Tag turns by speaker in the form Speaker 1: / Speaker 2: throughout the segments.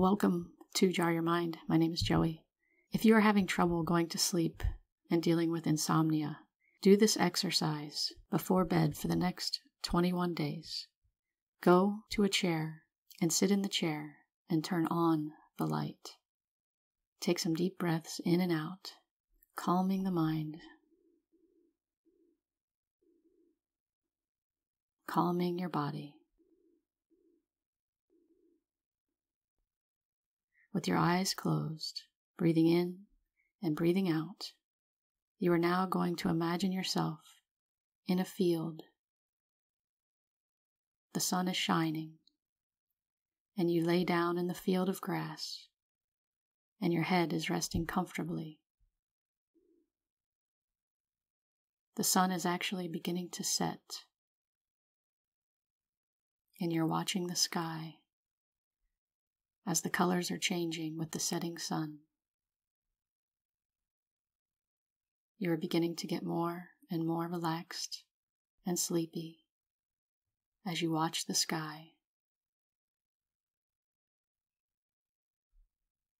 Speaker 1: Welcome to Jar Your Mind. My name is Joey. If you are having trouble going to sleep and dealing with insomnia, do this exercise before bed for the next 21 days. Go to a chair and sit in the chair and turn on the light. Take some deep breaths in and out, calming the mind, calming your body. With your eyes closed, breathing in and breathing out, you are now going to imagine yourself in a field. The sun is shining, and you lay down in the field of grass, and your head is resting comfortably. The sun is actually beginning to set, and you're watching the sky as the colors are changing with the setting sun. You are beginning to get more and more relaxed and sleepy as you watch the sky.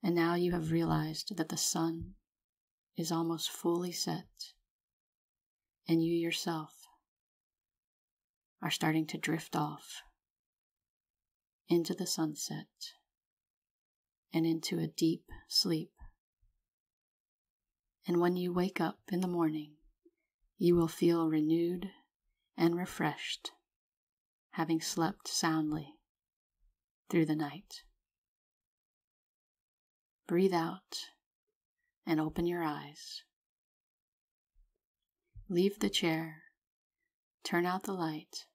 Speaker 1: And now you have realized that the sun is almost fully set, and you yourself are starting to drift off into the sunset and into a deep sleep. And when you wake up in the morning, you will feel renewed and refreshed, having slept soundly through the night. Breathe out and open your eyes. Leave the chair, turn out the light,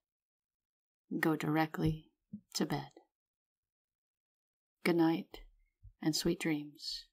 Speaker 1: go directly to bed. Good night and sweet dreams.